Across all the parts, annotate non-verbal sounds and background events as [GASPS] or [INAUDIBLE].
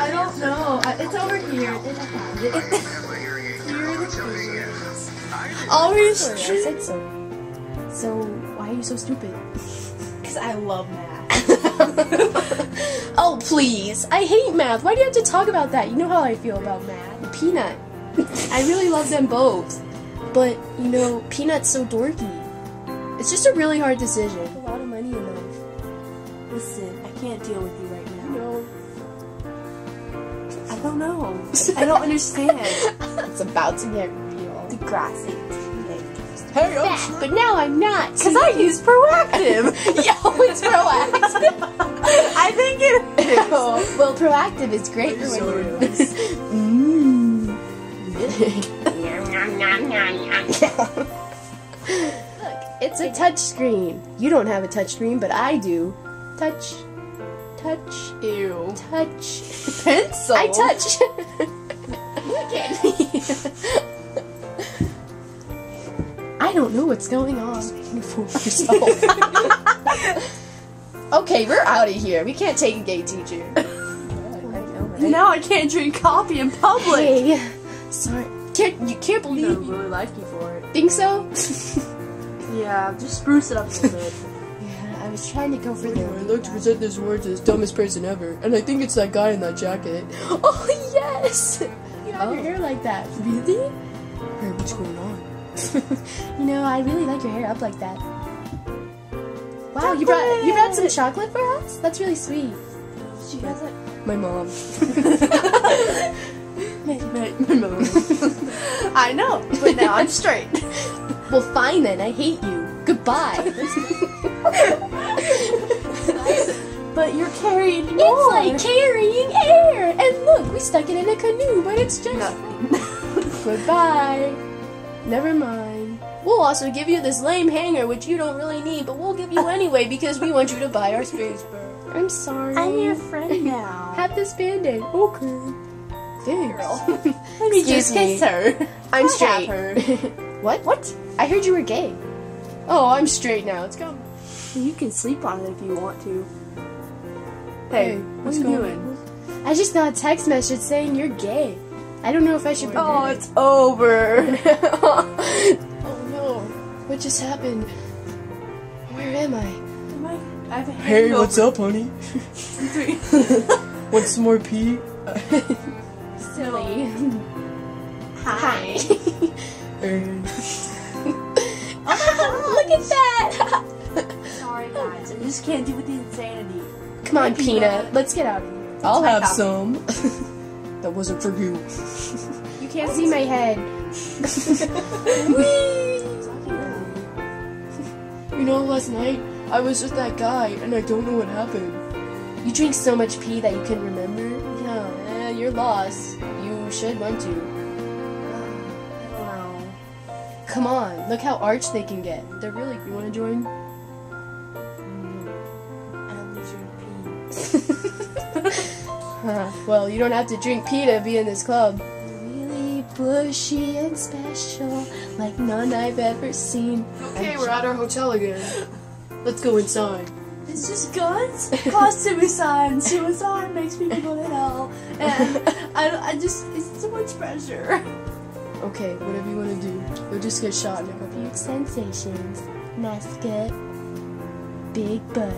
I don't know. It's over here. I found. Here are the figures. Always I said so. So why are you so stupid? Because I love math. oh please! I hate math. Why do you have to talk about that? You know how I feel about math. Peanut. I really love them both, but you know, Peanut's so dorky. It's just a really hard decision. A lot of money in life. Listen, I can't deal with you right now. No. I don't know. I don't understand. [LAUGHS] It's about to get real. the grass ain't Hey, but now I'm not. Because I use Proactiv. [LAUGHS] [LAUGHS] Yo, it's Proactiv. I think it is. well, Proactiv is great for when you're. Mm. Look, it's a touch screen. You don't have a touch screen, but I do. Touch, touch, Ew. touch. Pencil. I touch. [LAUGHS] Look at me. I don't know what's going on. You fool yourself. okay, we're out of here. We can't take a gay teacher. [LAUGHS] Now I can't drink coffee in public. Hey, sorry. Can't you can't believe you really like you for it. think so? [LAUGHS] Yeah, just spruce it up a little bit. I was trying to go for the. I'd like to present this award to the dumbest person ever, and I think it's that guy in that jacket. [LAUGHS] Oh yes! You have your Oh. hair like that. Really? Hey, what's going on? [LAUGHS] you know, I really like your hair up like that. Wow, you brought you brought some chocolate for us? That's really sweet. She has it. My mom. [LAUGHS] my, My, my mom. I know, but now I'm straight. Well, fine then. I hate you. Goodbye. But you're carrying it's more. like carrying air. And look, we stuck it in a canoe, but it's just Nothing. [LAUGHS] goodbye. Never mind. We'll also give you this lame hanger, which you don't really need, but we'll give you [LAUGHS] anyway because we want you to buy our space bird. I'm sorry. I'm your friend now. [LAUGHS] Have this band-aid. Okay. Thanks. Let me Excuse just me. kiss her. I'm I straight. have her. what? What? I heard you were gay. Oh, I'm straight now. Let's go. You can sleep on it if you want to. Hey, Hey, what what's are you going doing? I just got a text message saying you're gay. I don't know if I should. Oh, pretend. it's over. [LAUGHS] oh no! What just happened? Where am I? Am I I have a Hey, hangover. what's up, honey? [LAUGHS] Want some more pee? Silly. [LAUGHS] Hi. Hey. Look at that! [LAUGHS] Sorry, guys. I just can't deal with the insanity. Come on, Thank Peanut. Let's get out of here. I'll have coffee. some. [LAUGHS] that wasn't for you. You can't see my head. [LAUGHS] You know, last night I was with that guy, and I don't know what happened. You drink so much pee that you can remember? Yeah, eh, you're lost. You should want to. Come on, look how arch they can get. They're really. You want to join? Mm-hmm. Pee. [LAUGHS] Huh. Well, you don't have to drink pee to be in this club. Really bushy and special, like none I've ever seen. Okay, we're at our hotel again. Let's go inside. It's just guns cause suicide. Suicide makes people go to hell, and I, I just it's too much pressure. [LAUGHS] Okay, whatever you want to do. You'll just get shot in a couple. Huge sensations, mascot, big butt.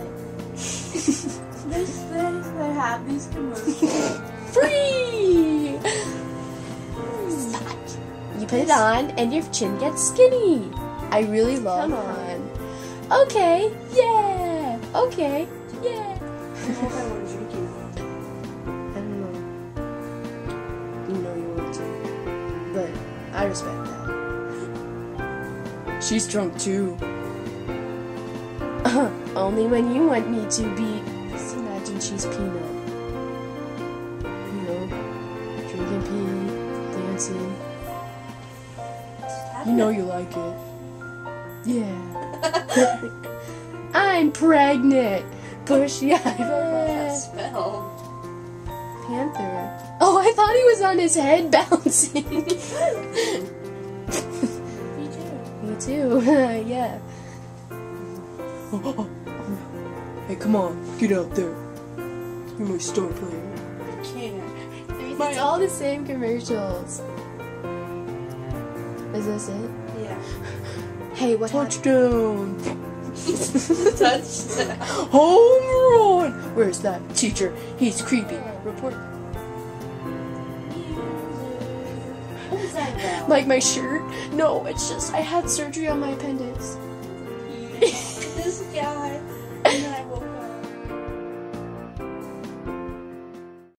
They, they, they have these commercials. [LAUGHS] Free! You put it on and your chin gets skinny. I really love Come on. Han. Okay, yeah. Okay, yeah. I respect that. She's drunk too. [LAUGHS] Only when you want me to be. Just imagine she's peanut. You know, drinking pee, dancing. You know you like it. [LAUGHS] Yeah. I'm pregnant. Bushy eyebrows. Spell. Panther. Oh, I thought he was on his head bouncing. [LAUGHS] Me too. [LAUGHS] Me too. [LAUGHS] yeah. [GASPS] Hey, come on, get out there. You're my star player. I can't. My- It's all the same commercials. Is this it? Yeah. [SIGHS] Hey, what happened? Touchdown! Touchdown. Home run! Where's that teacher? He's creepy. Report. Like my shirt? No, it's just I had surgery on my appendix. [LAUGHS] this guy. And then I woke up.